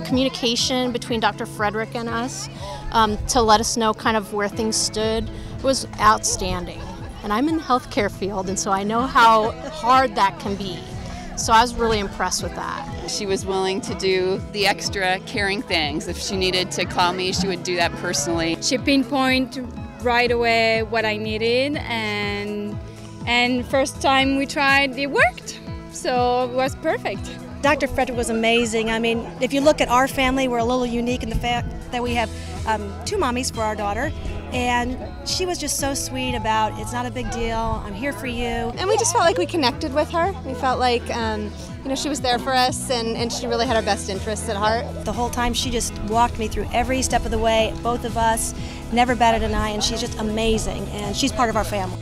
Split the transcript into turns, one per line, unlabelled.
communication between Dr. Frederick and us um, to let us know kind of where things stood was outstanding. And I'm in the healthcare field, and so I know how hard that can be. So I was really impressed with that.
She was willing to do the extra caring things. If she needed to call me, she would do that personally.
She pinpointed right away what I needed, and and first time we tried, it worked. So it was perfect.
Dr. Frederick was amazing. I mean, if you look at our family, we're a little unique in the fact that we have um, two mommies for our daughter. And she was just so sweet about it's not a big deal, I'm here for you.
And we just felt like we connected with her. We felt like, um, you know, she was there for us and, and she really had our best interests at heart.
The whole time she just walked me through every step of the way, both of us, never batted an eye, and she's just amazing. And she's part of our family.